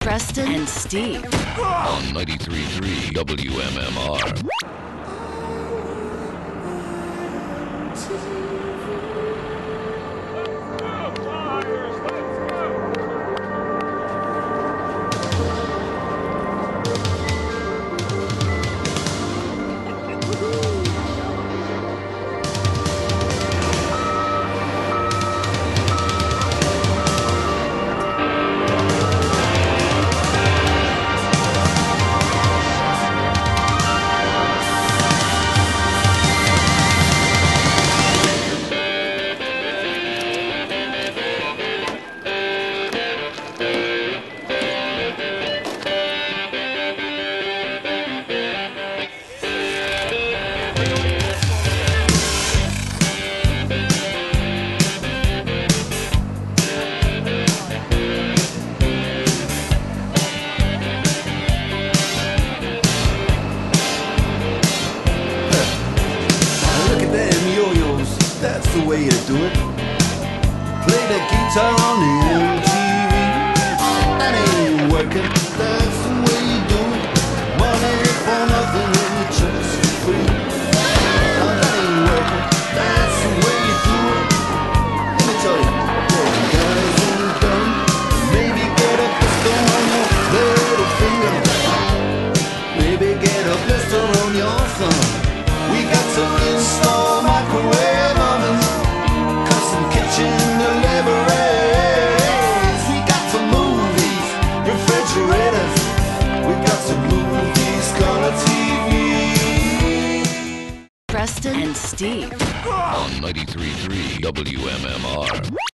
Preston and Steve. on 93.3 WMMR. That's the way to do it. Play the guitar on MTV. That ain't working, that's the way you do it. Money for nothing and your checks for free. Now that ain't working, that's the way you do it. Let me tell you, yeah, guys ain't done. Maybe get a pistol on your little finger. Maybe get a blister on your thumb. We got to install microwave Preston and Steve. on 93.3 WMMR.